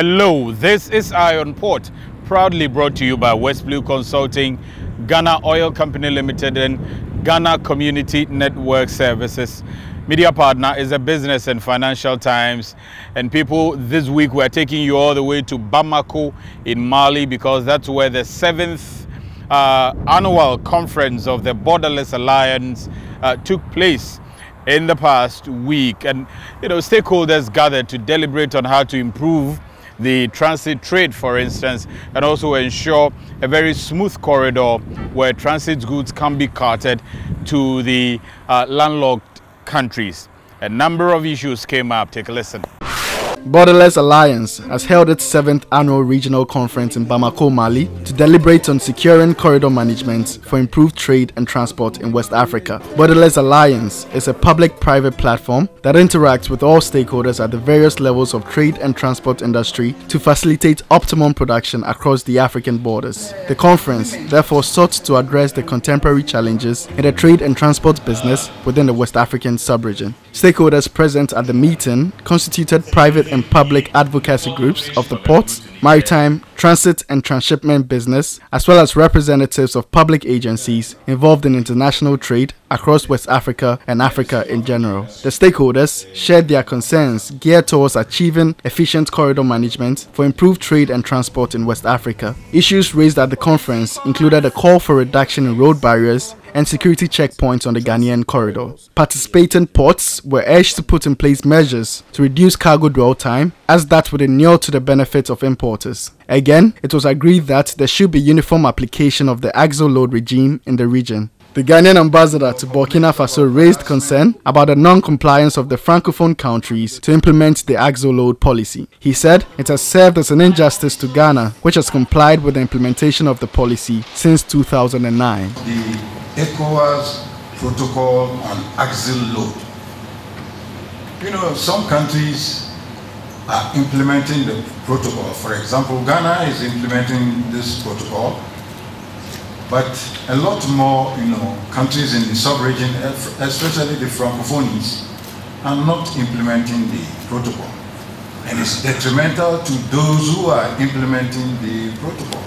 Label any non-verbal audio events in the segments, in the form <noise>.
Hello, this is Eye on Port, proudly brought to you by West Blue Consulting, Ghana Oil Company Limited, and Ghana Community Network Services. Media partner is a business and financial times. And people, this week we're taking you all the way to Bamako in Mali because that's where the seventh uh, annual conference of the Borderless Alliance uh, took place in the past week. And, you know, stakeholders gathered to deliberate on how to improve the transit trade, for instance, and also ensure a very smooth corridor where transit goods can be carted to the uh, landlocked countries. A number of issues came up. Take a listen. Borderless Alliance has held its seventh annual regional conference in Bamako, Mali, to deliberate on securing corridor management for improved trade and transport in West Africa. Borderless Alliance is a public private platform that interacts with all stakeholders at the various levels of trade and transport industry to facilitate optimum production across the African borders. The conference therefore sought to address the contemporary challenges in the trade and transport business within the West African sub-region. Stakeholders present at the meeting constituted private and public advocacy groups of the ports, maritime, transit and transshipment business, as well as representatives of public agencies involved in international trade across West Africa and Africa in general. The stakeholders shared their concerns geared towards achieving efficient corridor management for improved trade and transport in West Africa. Issues raised at the conference included a call for reduction in road barriers and security checkpoints on the Ghanaian corridor. Participating ports were urged to put in place measures to reduce cargo dwell time, as that would inure to the benefit of importers. Again, it was agreed that there should be uniform application of the axle load regime in the region. The Ghanaian ambassador to Burkina Faso raised concern about the non-compliance of the francophone countries to implement the axle load policy. He said it has served as an injustice to Ghana, which has complied with the implementation of the policy since 2009. The ECOWAS protocol on axle load. You know, some countries are implementing the protocol. For example, Ghana is implementing this protocol, but a lot more, you know, countries in the sub-region, especially the Francophonies, are not implementing the protocol. And it's detrimental to those who are implementing the protocol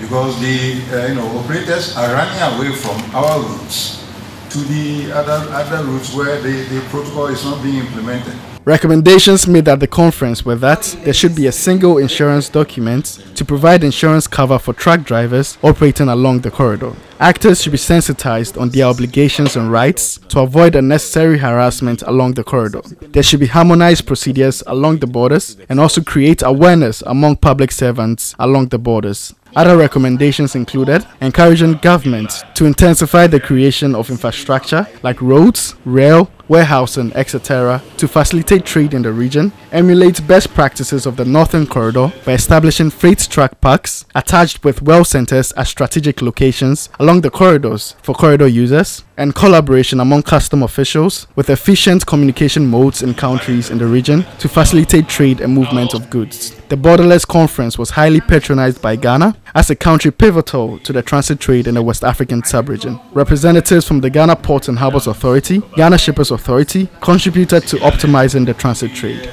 because the uh, you know operators are running away from our routes to the other other routes where the, the protocol is not being implemented. Recommendations made at the conference were that there should be a single insurance document to provide insurance cover for truck drivers operating along the corridor. Actors should be sensitized on their obligations and rights to avoid unnecessary harassment along the corridor. There should be harmonized procedures along the borders and also create awareness among public servants along the borders. Other recommendations included encouraging governments to intensify the creation of infrastructure like roads, rail, warehousing, etc., to facilitate trade in the region, emulate best practices of the Northern Corridor by establishing freight truck parks attached with well centers at strategic locations along the corridors for corridor users, and collaboration among custom officials with efficient communication modes in countries in the region to facilitate trade and movement of goods. The Borderless Conference was highly patronized by Ghana as a country pivotal to the transit trade in the West African sub-region. Representatives from the Ghana Ports and Harbors Authority, Ghana Shippers Authority contributed to optimizing the transit trade.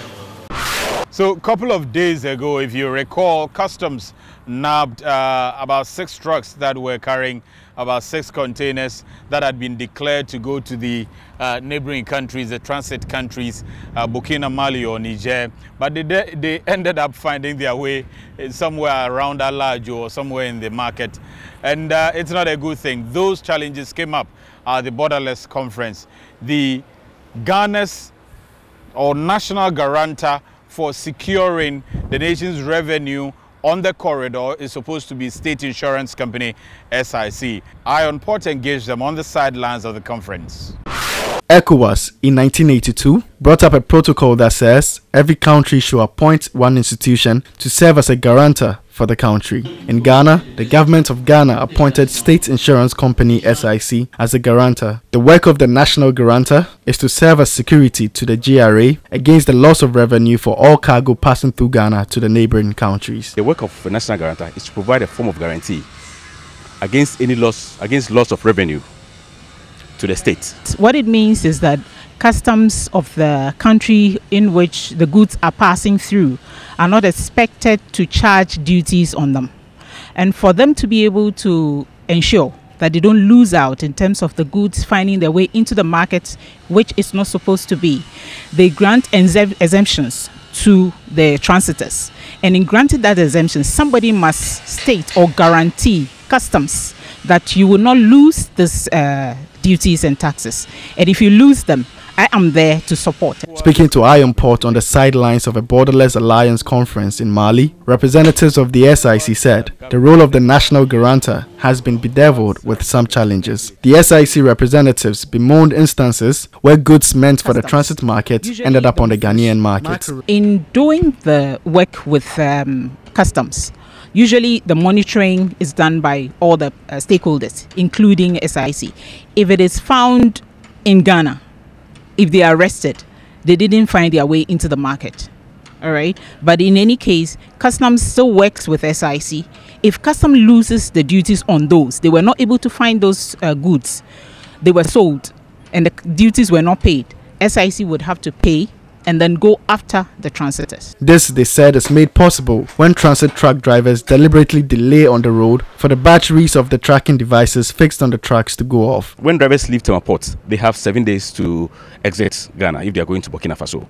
So a couple of days ago, if you recall, customs nabbed uh, about six trucks that were carrying about six containers that had been declared to go to the uh, neighboring countries, the transit countries, uh, Burkina Mali or Niger. But they, they <laughs> ended up finding their way somewhere around Alajo or somewhere in the market. And uh, it's not a good thing. Those challenges came up at the Borderless Conference. The Ghana's or national guarantor for securing the nation's revenue on the corridor is supposed to be state insurance company SIC. Eye on Port engaged them on the sidelines of the conference. ECOWAS in 1982 brought up a protocol that says every country should appoint one institution to serve as a guarantor for the country. In Ghana, the government of Ghana appointed State Insurance Company SIC as a guarantor. The work of the national guarantor is to serve as security to the GRA against the loss of revenue for all cargo passing through Ghana to the neighboring countries. The work of a national guarantor is to provide a form of guarantee against any loss against loss of revenue to the state. What it means is that customs of the country in which the goods are passing through are not expected to charge duties on them. And for them to be able to ensure that they don't lose out in terms of the goods finding their way into the market, which is not supposed to be, they grant exemptions to the transitors. And in granting that exemption, somebody must state or guarantee customs that you will not lose these uh, duties and taxes. And if you lose them, I am there to support. Speaking to Eye on Port on the sidelines of a Borderless Alliance conference in Mali, representatives of the SIC said the role of the national guarantor has been bedeviled with some challenges. The SIC representatives bemoaned instances where goods meant for the transit market ended up on the Ghanaian market. In doing the work with um, customs, Usually, the monitoring is done by all the uh, stakeholders, including SIC. If it is found in Ghana, if they are arrested, they didn't find their way into the market. All right. But in any case, customs still works with SIC. If custom loses the duties on those, they were not able to find those uh, goods, they were sold, and the duties were not paid. SIC would have to pay and then go after the transitors. This, they said, is made possible when transit truck drivers deliberately delay on the road for the batteries of the tracking devices fixed on the trucks to go off. When drivers leave Tema Port, they have seven days to exit Ghana if they are going to Burkina Faso.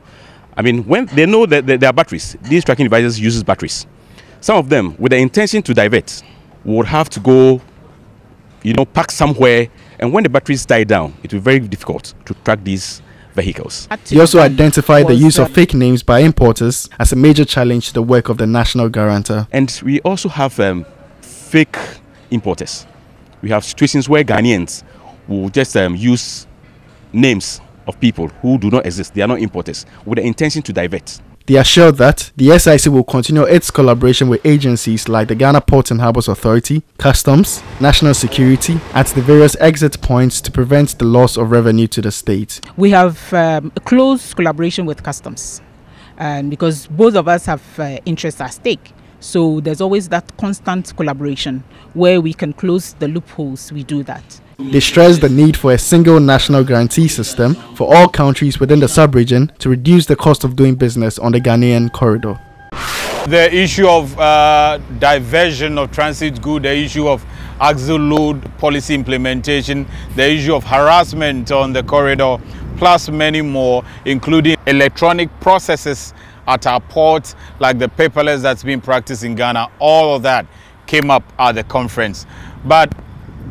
I mean, when they know that there are batteries, these tracking devices uses batteries. Some of them, with the intention to divert, would have to go, you know, park somewhere. And when the batteries die down, it will be very difficult to track these vehicles. He also identified the use of fake names by importers as a major challenge to the work of the national guarantor. And we also have um, fake importers. We have situations where Ghanaians will just um, use names of people who do not exist. They are not importers with the intention to divert. They assured that the SIC will continue its collaboration with agencies like the Ghana Ports and Harbours Authority, Customs, National Security at the various exit points to prevent the loss of revenue to the state. We have um, a close collaboration with Customs um, because both of us have uh, interests at stake. So there's always that constant collaboration where we can close the loopholes, we do that. They stressed the need for a single national guarantee system for all countries within the sub-region to reduce the cost of doing business on the Ghanaian corridor. The issue of uh, diversion of transit goods, the issue of axle load policy implementation, the issue of harassment on the corridor, plus many more, including electronic processes at our ports, like the paperless that's been practiced in Ghana, all of that came up at the conference. But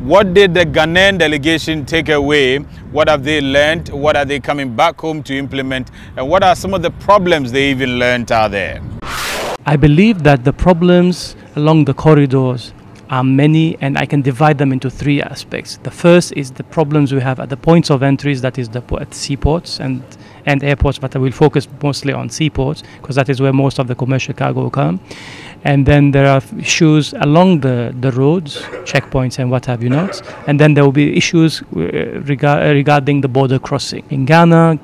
what did the Ghanaian delegation take away? What have they learned? What are they coming back home to implement? And what are some of the problems they even learned are there? I believe that the problems along the corridors are many and I can divide them into three aspects. The first is the problems we have at the points of entries, that is the at seaports and, and airports, but I will focus mostly on seaports because that is where most of the commercial cargo come and then there are issues along the, the roads, checkpoints and what have you not. And then there will be issues uh, rega- regarding the border crossing. In Ghana,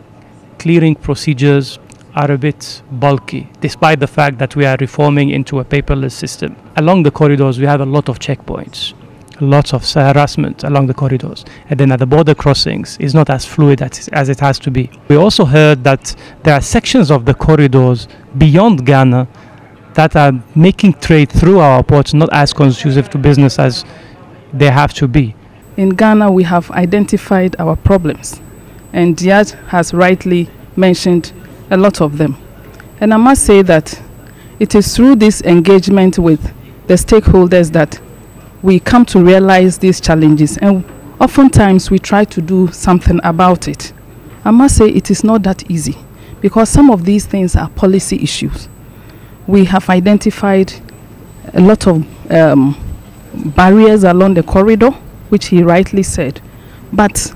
clearing procedures are a bit bulky, despite the fact that we are reforming into a paperless system. Along the corridors, we have a lot of checkpoints, lots of harassment along the corridors. And then at the border crossings, it's not as fluid as, as it has to be. We also heard that there are sections of the corridors beyond Ghana that are making trade through our ports not as conducive to business as they have to be. In Ghana, we have identified our problems, and Diaz has rightly mentioned a lot of them. And I must say that it is through this engagement with the stakeholders that we come to realize these challenges, and oftentimes we try to do something about it. I must say it is not that easy because some of these things are policy issues we have identified a lot of um, barriers along the corridor, which he rightly said. But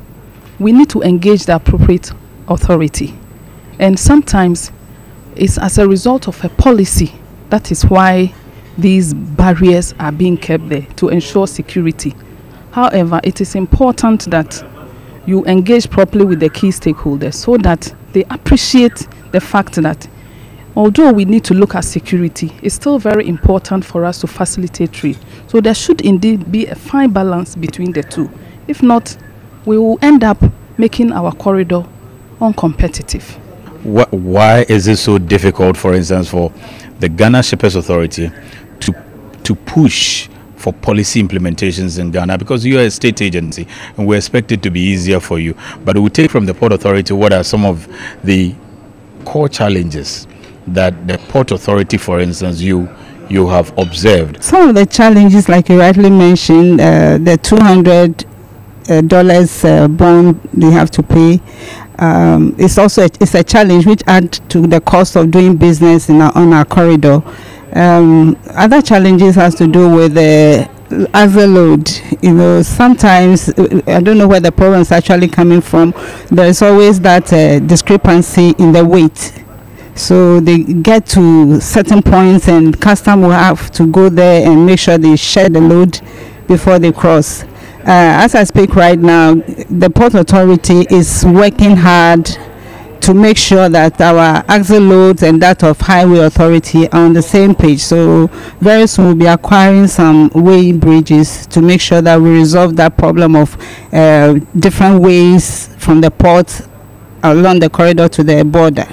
we need to engage the appropriate authority. And sometimes it's as a result of a policy. That is why these barriers are being kept there to ensure security. However, it is important that you engage properly with the key stakeholders so that they appreciate the fact that although we need to look at security, it's still very important for us to facilitate trade. So there should indeed be a fine balance between the two. If not, we will end up making our corridor uncompetitive. Why is it so difficult, for instance, for the Ghana Shippers Authority to to push for policy implementations in Ghana because you are a state agency and we expect it to be easier for you. But we take from the Port Authority what are some of the core challenges that the Port Authority, for instance, you you have observed? Some of the challenges, like you rightly mentioned, uh, the 200 uh, dollars uh, bond they have to pay. Um, it's also a, it's a challenge which adds to the cost of doing business in our, on our corridor. Um, other challenges has to do with the a load. You know, sometimes I don't know where the problem is actually coming from. There is always that uh, discrepancy in the weight. So they get to certain points, and custom will have to go there and make sure they share the load before they cross. Uh, as I speak right now, the port authority is working hard to make sure that our axle loads and that of highway authority are on the same page. So very soon we'll be acquiring some weighing bridges to make sure that we resolve that problem of uh, different ways from the port along the corridor to the border.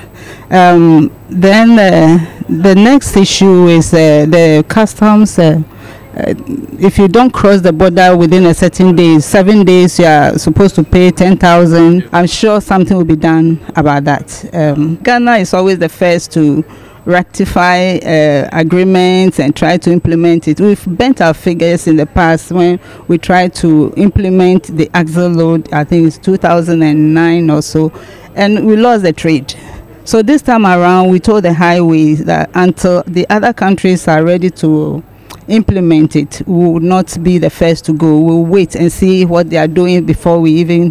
Um, then uh, the next issue is uh, the customs uh, uh, if you don't cross the border within a certain days, seven days, you are supposed to pay 10,000. I'm sure something will be done about that. Um, Ghana is always the first to rectify uh, agreements and try to implement it. We've bent our figures in the past when we tried to implement the axle load, I think it's 2009 or so, and we lost the trade. So this time around, we told the highways that until the other countries are ready to implement it. We will not be the first to go. We'll wait and see what they are doing before we even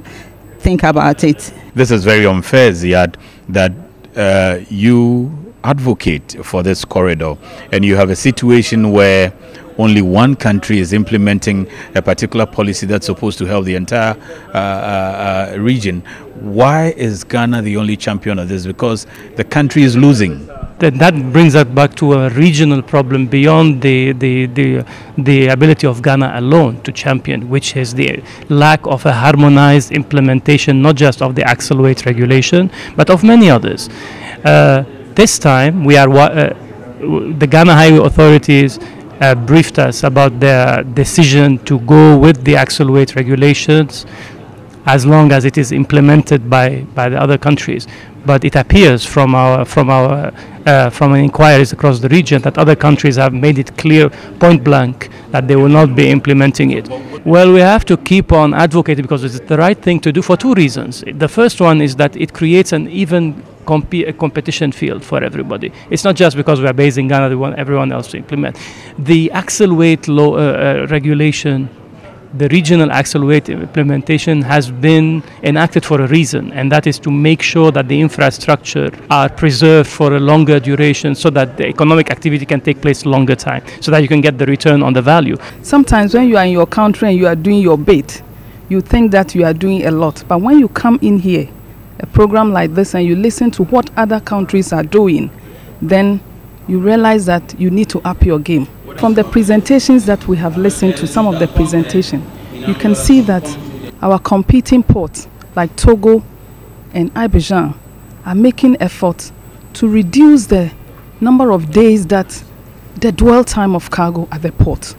think about it. This is very unfair, Ziad, that uh, you advocate for this corridor and you have a situation where only one country is implementing a particular policy that's supposed to help the entire uh, uh, uh region. Why is Ghana the only champion of this? Because the country is losing then that brings us back to a regional problem beyond the, the, the, the ability of Ghana alone to champion, which is the lack of a harmonized implementation, not just of the weight regulation, but of many others. Uh, this time, we are uh, the Ghana Highway authorities uh, briefed us about their decision to go with the axle weight regulations as long as it is implemented by, by the other countries. But it appears from our from our uh, from inquiries across the region that other countries have made it clear, point blank, that they will not be implementing it. Well, we have to keep on advocating because it's the right thing to do for two reasons. The first one is that it creates an even a competition field for everybody. It's not just because we are based in Ghana, we want everyone else to implement. The axle weight law, uh, uh, regulation the regional axle weight implementation has been enacted for a reason, and that is to make sure that the infrastructure are preserved for a longer duration so that the economic activity can take place longer time, so that you can get the return on the value. Sometimes when you are in your country and you are doing your bit, you think that you are doing a lot. But when you come in here, a program like this, and you listen to what other countries are doing, then you realize that you need to up your game. From the presentations that we have listened to, some of the presentation, you can see that our competing ports like Togo and Abidjan are making efforts to reduce the number of days that the dwell time of cargo at the port.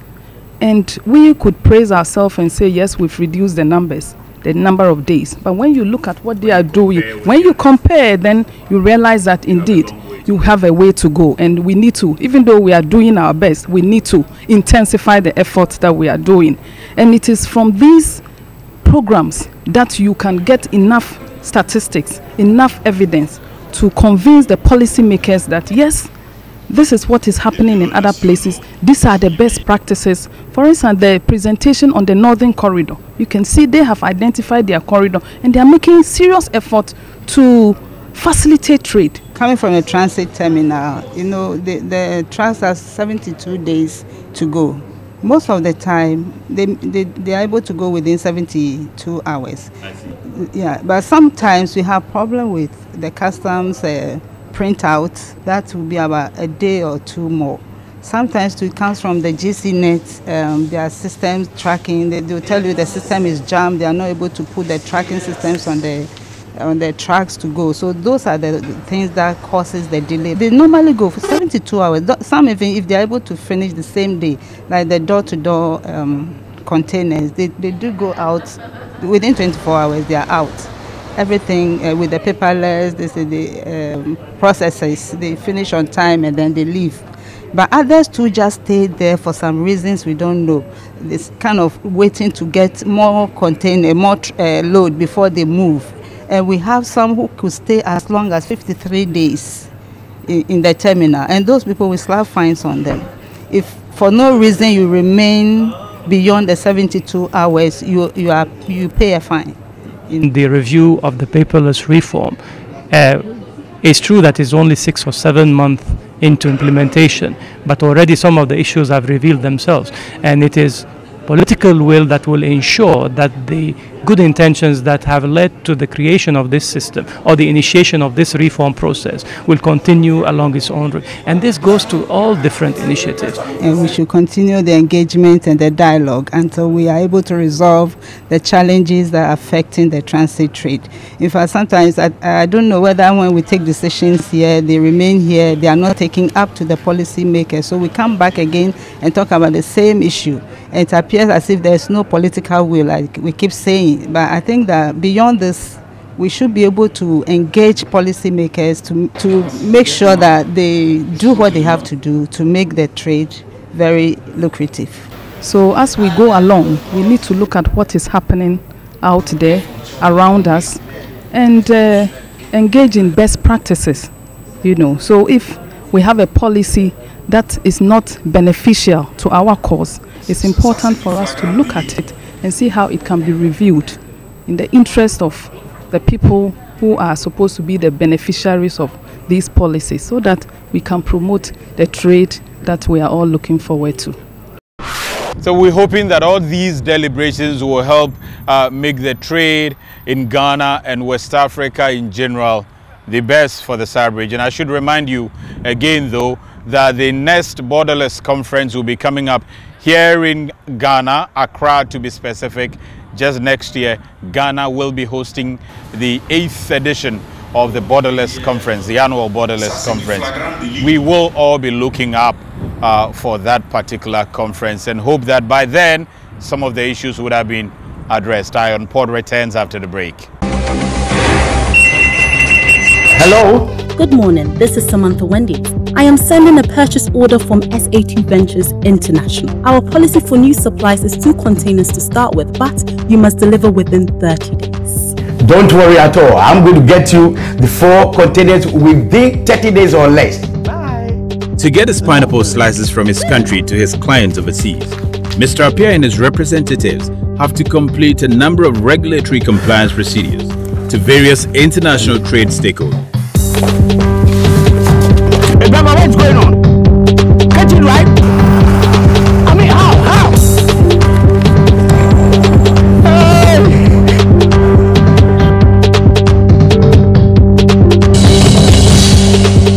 And we could praise ourselves and say, yes, we've reduced the numbers, the number of days. But when you look at what they are doing, when you compare, then you realize that indeed you have a way to go and we need to even though we are doing our best we need to intensify the efforts that we are doing and it is from these programs that you can get enough statistics enough evidence to convince the policymakers that yes this is what is happening in other places. These are the best practices. For instance the presentation on the northern corridor. You can see they have identified their corridor and they are making serious effort to facilitate trade. Coming from a transit terminal, you know, the, the trucks have 72 days to go. Most of the time, they, they, they are able to go within 72 hours. Yeah, but sometimes we have problem with the customs uh, printout. That will be about a day or two more. Sometimes it comes from the GCNet, um, their systems tracking. They will tell you the system is jammed. They are not able to put the tracking systems on the on the tracks to go. So those are the things that causes the delay. They normally go for 72 hours. Some even if they're able to finish the same day, like the door-to-door um, containers, they, they do go out within 24 hours. They are out. Everything uh, with the paperless, say the um, processes, they finish on time and then they leave. But others too just stay there for some reasons we don't know. It's kind of waiting to get more container, more uh, load before they move. And we have some who could stay as long as 53 days in, in the terminal, and those people will slap fines on them. If for no reason you remain beyond the 72 hours, you, you, are, you pay a fine. In the review of the paperless reform, uh, it's true that it's only six or seven months into implementation, but already some of the issues have revealed themselves. And it is political will that will ensure that the good intentions that have led to the creation of this system or the initiation of this reform process will continue along its own route. And this goes to all different initiatives. And we should continue the engagement and the dialogue until we are able to resolve the challenges that are affecting the transit trade. In fact, sometimes I, I don't know whether when we take decisions here, they remain here, they are not taking up to the policy makers. So we come back again and talk about the same issue. And it appears as if there's no political will, like we keep saying but I think that beyond this, we should be able to engage policymakers to, to make sure that they do what they have to do to make the trade very lucrative. So as we go along, we need to look at what is happening out there around us and uh, engage in best practices, you know. So if we have a policy that is not beneficial to our cause, it's important for us to look at it and see how it can be reviewed in the interest of the people who are supposed to be the beneficiaries of these policies so that we can promote the trade that we are all looking forward to. So we're hoping that all these deliberations will help uh, make the trade in Ghana and West Africa in general the best for the SADC region. I should remind you again though that the next borderless conference will be coming up here in Ghana, Accra to be specific, just next year, Ghana will be hosting the eighth edition of the Borderless Conference, the annual Borderless Conference. We will all be looking up uh, for that particular conference and hope that by then some of the issues would have been addressed. Eye on Port returns after the break. Hello? Good morning. This is Samantha Wendy. I am sending a purchase order from SAT Ventures International. Our policy for new supplies is two containers to start with, but you must deliver within 30 days. Don't worry at all. I'm going to get you the four containers within 30 days or less. Bye. To get his pineapple slices from his country to his clients overseas, Mr. Appiah and his representatives have to complete a number of regulatory compliance procedures to various international trade stakeholders. What's going on? I mean, how? How?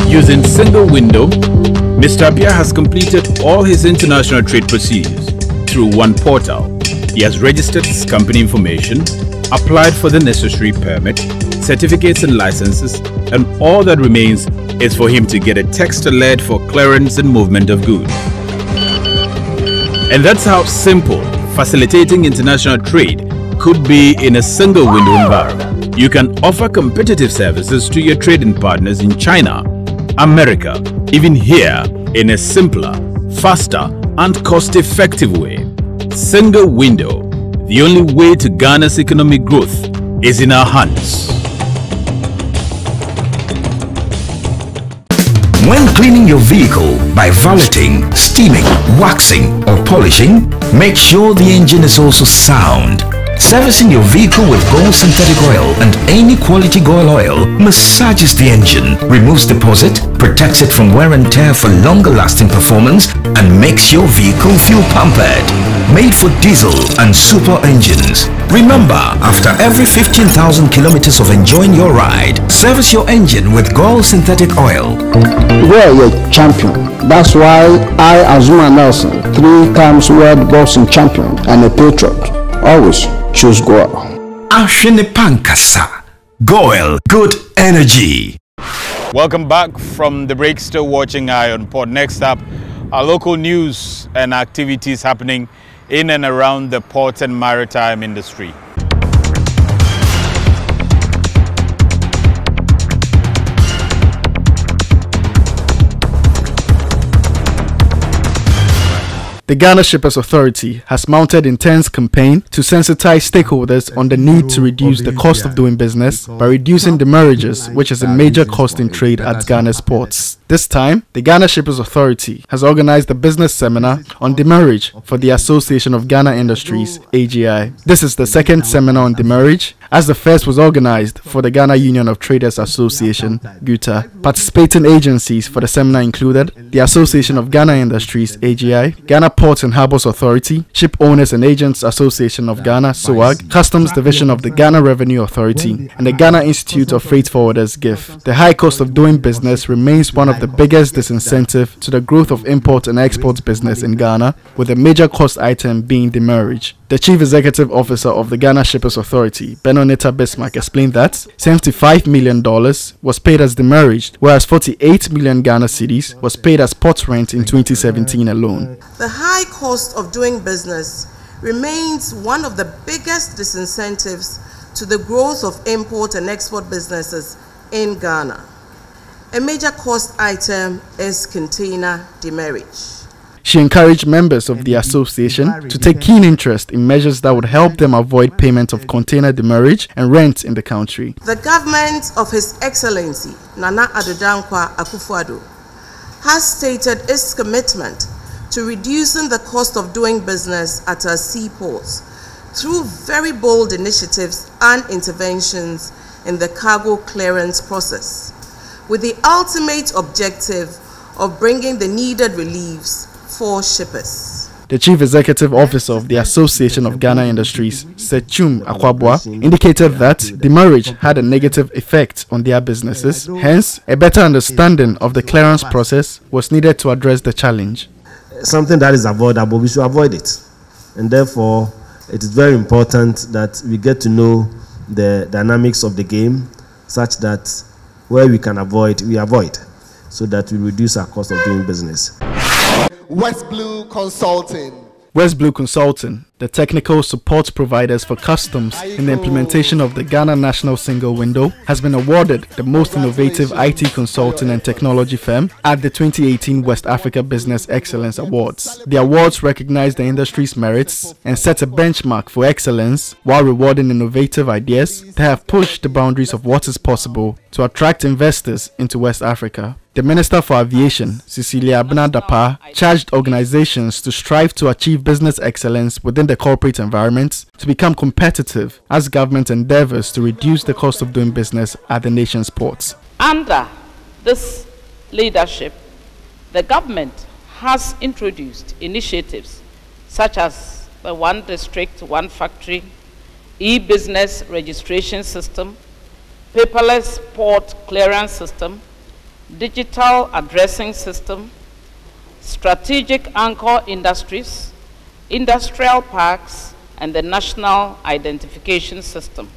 Using single window, Mr. Appiah has completed all his international trade procedures through one portal. He has registered his company information, applied for the necessary permit, certificates and licenses, and all that remains is for him to get a text alert for clearance and movement of goods. And that's how simple facilitating international trade could be in a single window environment. You can offer competitive services to your trading partners in China, America, even here in a simpler, faster, and cost effective way. Single window, the only way to Ghana's economic growth is in our hands. When cleaning your vehicle by valeting, steaming, waxing or polishing, make sure the engine is also sound. Servicing your vehicle with Goil Synthetic Oil and any quality Goil Oil massages the engine, removes deposit, protects it from wear and tear for longer lasting performance and makes your vehicle feel pampered. Made for diesel and super engines. Remember, after every 15,000 kilometers of enjoying your ride, service your engine with Goil Synthetic Oil. We're a champion. That's why I, Azumah Nelson, three times world boxing champion and a patriot, always choose Goil. Ashwini Pankasa. Goil, good energy. Welcome back from the break. Still watching Eye on Port. Next up, our local news and activities happening in and around the port and maritime industry. The Ghana Shippers Authority has mounted intense campaign to sensitize stakeholders on the need to reduce the cost of doing business by reducing demurrages, which is a major cost in trade at Ghana's ports. This time, the Ghana Shippers Authority has organized a business seminar on demurrage for the Association of Ghana Industries (AGI). This is the second seminar on demurrage, as the first was organized for the Ghana Union of Traders Association (GUTA). Participating agencies for the seminar included the Association of Ghana Industries (AGI), Ghana Ports and Harbours Authority, Ship Owners and Agents Association of Ghana (SOAG), Customs Division of the Ghana Revenue Authority, and the Ghana Institute of Freight Forwarders (GIF). The high cost of doing business remains one of the biggest disincentive to the growth of import and export business in Ghana, with a major cost item being demurrage. The Chief Executive Officer of the Ghana Shippers Authority, Benonita Bismarck, explained that $75 million was paid as demurrage, whereas 48 million Ghana cedis was paid as port rent in 2017 alone. The high cost of doing business remains one of the biggest disincentives to the growth of import and export businesses in Ghana. A major cost item is container demurrage. She encouraged members of the association to take keen interest in measures that would help them avoid payment of container demurrage and rent in the country. The government of His Excellency Nana Addo Dankwa Akufo-Addo has stated its commitment to reducing the cost of doing business at our seaports through very bold initiatives and interventions in the cargo clearance process, with the ultimate objective of bringing the needed reliefs for shippers. The chief executive officer of the Association of Ghana Industries, Seth Twum-Akwaboah, indicated that demurrage had a negative effect on their businesses. Hence, a better understanding of the clearance process was needed to address the challenge. Something that is avoidable, we should avoid it. And therefore, it is very important that we get to know the dynamics of the game such that where we can avoid, we avoid, so that we reduce our cost of doing business. West Blue Consulting. West Blue Consulting, the technical support providers for customs in the implementation of the Ghana National Single Window, has been awarded the most innovative IT consulting and technology firm at the 2018 West Africa Business Excellence Awards. The awards recognize the industry's merits and set a benchmark for excellence while rewarding innovative ideas that have pushed the boundaries of what is possible to attract investors into West Africa. The Minister for Aviation, Cecilia Abena charged organizations to strive to achieve business excellence within the corporate environment to become competitive as government endeavors to reduce the cost of doing business at the nation's ports. Under this leadership, the government has introduced initiatives such as the One District, One Factory, e-business registration system, paperless port clearance system, digital addressing system, strategic anchor industries, industrial parks, and the national identification system,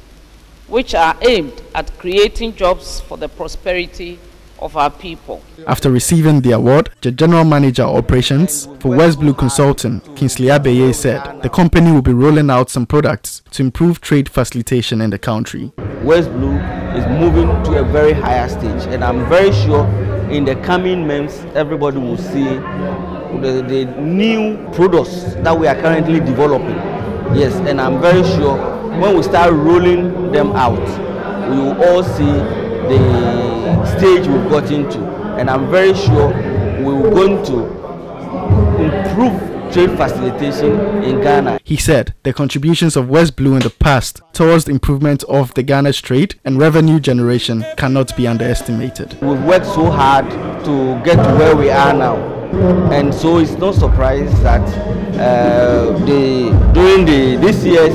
which are aimed at creating jobs for the prosperity of our people. After receiving the award, the General Manager Operations for West Blue Consulting, Kingsley Abeye, said the company will be rolling out some products to improve trade facilitation in the country. West Blue is moving to a very higher stage, and I'm very sure in the coming months everybody will see the, the new products that we are currently developing. Yes, and I'm very sure when we start rolling them out, we will all see the stage we've got into. And I'm very sure we're going to improve trade facilitation in Ghana. He said the contributions of West Blue in the past towards the improvement of the Ghana's trade and revenue generation cannot be underestimated. We've worked so hard to get to where we are now. And so it's no surprise that uh, the, during the, this year's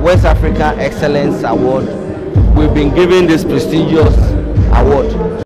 West Africa Excellence Award, we've been given this prestigious award.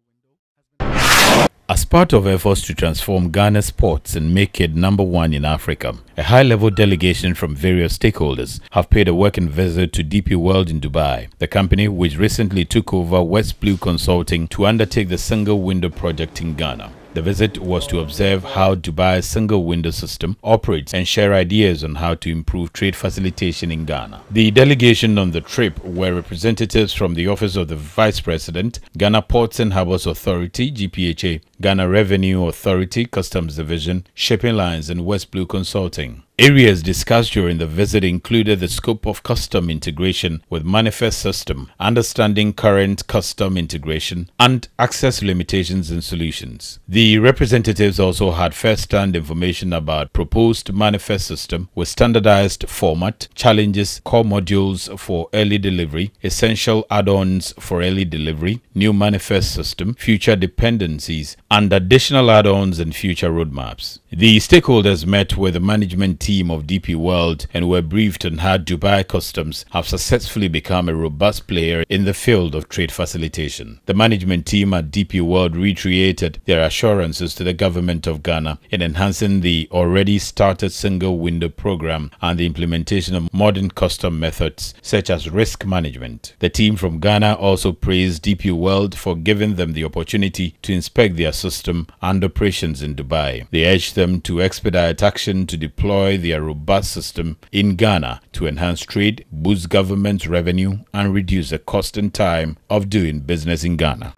As part of efforts to transform Ghana's ports and make it number one in Africa, a high-level delegation from various stakeholders have paid a working visit to DP World in Dubai, the company which recently took over West Blue Consulting to undertake the single window project in Ghana. The visit was to observe how Dubai's single window system operates and share ideas on how to improve trade facilitation in Ghana. The delegation on the trip were representatives from the Office of the Vice President, Ghana Ports and Harbours Authority, GPHA, Ghana Revenue Authority, Customs Division, Shipping Lines, and West Blue Consulting. Areas discussed during the visit included the scope of custom integration with manifest system, understanding current custom integration, and access limitations and solutions. The representatives also had first-hand information about proposed manifest system with standardized format, challenges, core modules for early delivery, essential add-ons for early delivery, new manifest system, future dependencies, and additional add-ons and future roadmaps. The stakeholders met with the management team of DP World and were briefed on how Dubai Customs have successfully become a robust player in the field of trade facilitation. The management team at DP World reiterated their assurances to the government of Ghana in enhancing the already started single window program and the implementation of modern custom methods such as risk management. The team from Ghana also praised DP World for giving them the opportunity to inspect their system and operations in Dubai. They urged them to expedite action to deploy their robust system in Ghana to enhance trade, boost government revenue, and reduce the cost and time of doing business in Ghana.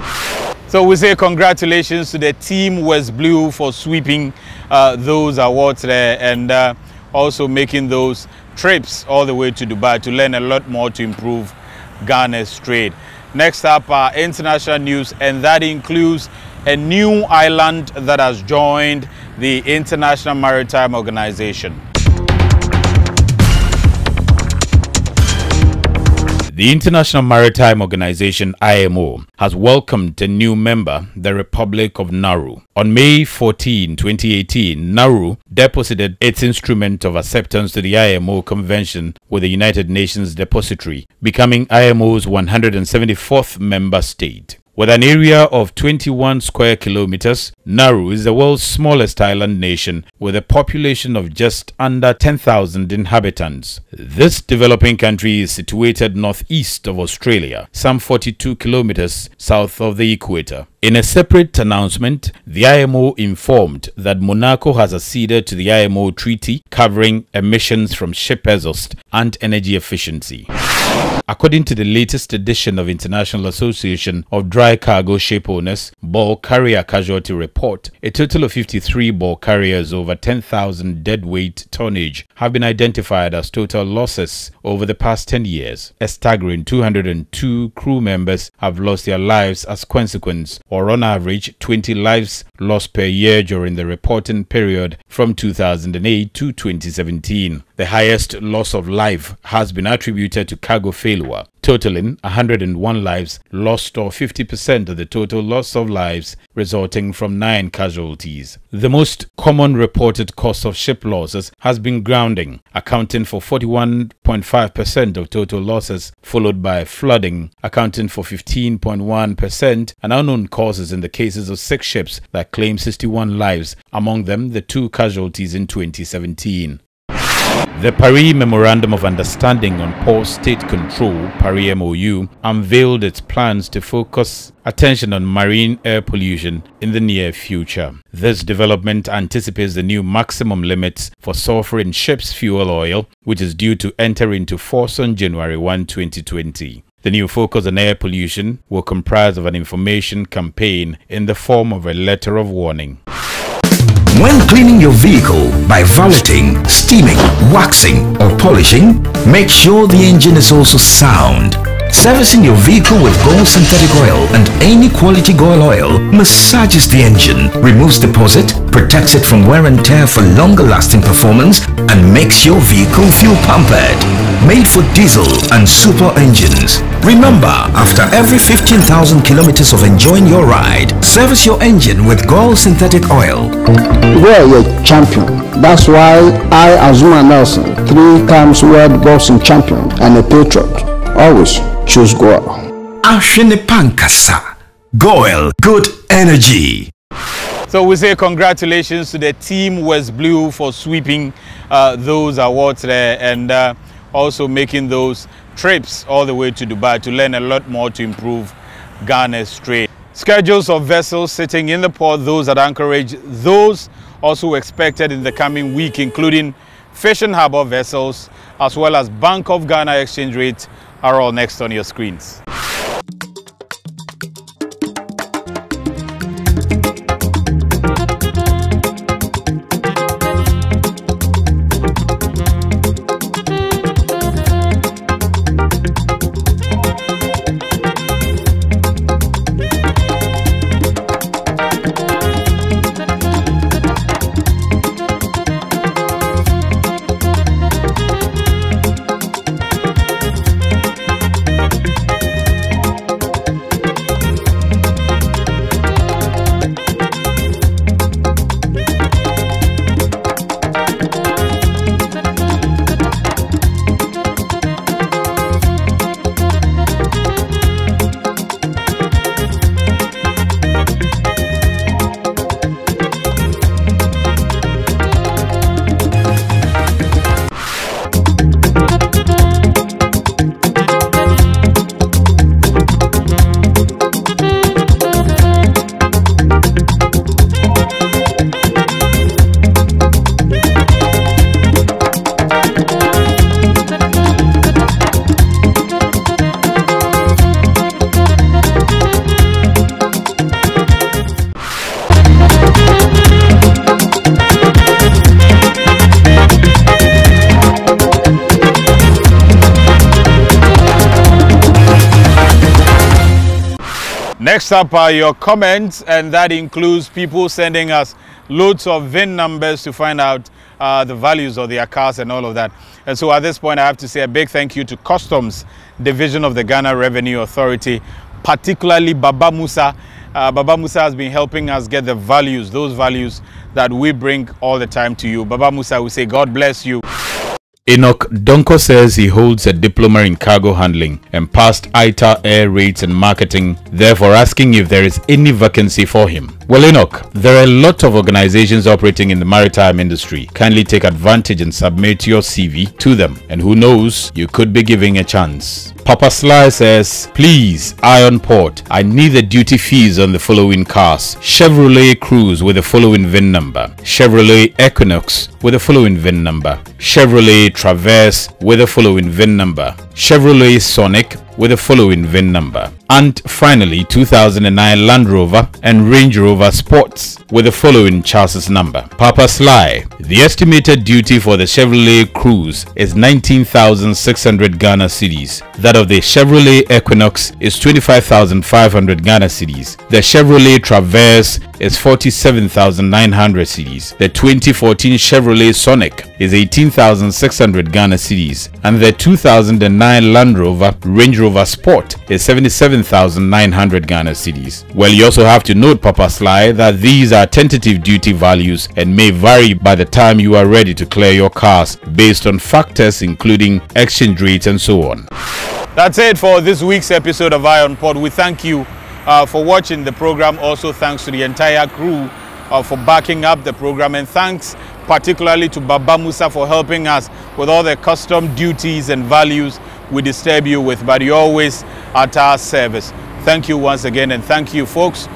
So we say congratulations to the team West Blue for sweeping uh, those awards there and uh, also making those trips all the way to Dubai to learn a lot more to improve Ghana's trade. Next up, uh, international news, and that includes a new island that has joined the International Maritime Organization. The International Maritime Organization IMO has welcomed a new member, the Republic of Nauru. On May 14, 2018, Nauru deposited its instrument of acceptance to the IMO Convention with the United Nations Depository, becoming IMO's 174th member state. With an area of 21 square kilometers, Nauru is the world's smallest island nation with a population of just under 10,000 inhabitants. This developing country is situated northeast of Australia, some 42 kilometers south of the equator. In a separate announcement, the IMO informed that Monaco has acceded to the IMO treaty covering emissions from ship exhaust and energy efficiency. According to the latest edition of International Association of Dry Cargo Ship Owners Bulk Carrier Casualty Report, a total of 53 bulk carriers over 10,000 deadweight tonnage have been identified as total losses over the past 10 years. A staggering 202 crew members have lost their lives as consequence or on average 20 lives lost per year during the reporting period from 2008 to 2017. The highest loss of life has been attributed to cargo failure, totaling 101 lives lost or 50% of the total loss of lives resulting from 9 casualties. The most common reported cause of ship losses has been grounding, accounting for 41.5% of total losses, followed by flooding, accounting for 15.1%, and unknown causes in the cases of six ships that claimed 61 lives, among them the two casualties in 2017. The Paris Memorandum of Understanding on Port State Control, Paris MOU, unveiled its plans to focus attention on marine air pollution in the near future. This development anticipates the new maximum limits for sulfur in ships' fuel oil, which is due to enter into force on January 1, 2020. The new focus on air pollution will comprise of an information campaign in the form of a letter of warning. When cleaning your vehicle by valeting, steaming, waxing or polishing, make sure the engine is also sound. Servicing your vehicle with Goil Synthetic Oil and any quality Goil Oil massages the engine, removes deposit, protects it from wear and tear for longer lasting performance and makes your vehicle feel pampered. Made for diesel and super engines. Remember, after every 15,000 kilometers of enjoying your ride, service your engine with Goil Synthetic Oil. We're a champion. That's why I, Azumah Nelson, three times world boxing champion and a patriot, always choose Goil. Ashwini Pankasa. Goil Good Energy. So we say congratulations to the team West Blue for sweeping uh, those awards there and uh, also making those trips all the way to Dubai to learn a lot more to improve Ghana's trade. Schedules of vessels sitting in the port, those at Anchorage, those also expected in the coming week, including Fashion harbor vessels, as well as Bank of Ghana exchange rate are all next on your screens. Next up are your comments, and that includes people sending us loads of VIN numbers to find out uh, the values of their cars and all of that. And so at this point, I have to say a big thank you to Customs Division of the Ghana Revenue Authority, particularly Baba Musa. Uh, Baba Musa has been helping us get the values, those values that we bring all the time to you. Baba Musa, we say God bless you. Enoch Donko says he holds a diploma in cargo handling and passed ITA air rates and marketing, therefore asking if there is any vacancy for him. Well, Enoch, there are a lot of organizations operating in the maritime industry. Kindly take advantage and submit your CV to them. And who knows, you could be giving a chance. Papa Sly says, Please, Eye on Port, I need the duty fees on the following cars. Chevrolet Cruze with the following VIN number. Chevrolet Equinox with the following VIN number. Chevrolet Traverse with the following VIN number. Chevrolet Sonic with the following VIN number. And finally, 2009 Land Rover and Range Rover Sports with the following chassis number. Papa Sly, the estimated duty for the Chevrolet Cruze is 19,600 Ghana cedis. That of the Chevrolet Equinox is 25,500 Ghana cedis. The Chevrolet Traverse is 47,900 cedis. The 2014 Chevrolet Sonic is 18,600 Ghana cedis. And the 2009 Land Rover Range Rover Sport is 77,900 Ghana cedis. Well, you also have to note, Papa Sly, that these are tentative duty values and may vary by the time you are ready to clear your cars based on factors including exchange rates and so on. That's it for this week's episode of Eye on Port. We thank you uh, for watching the program. Also, thanks to the entire crew uh, for backing up the program. And thanks particularly to Baba Musa for helping us with all the custom duties and values we disturb you with, but you're always at our service. Thank you once again, and thank you, folks,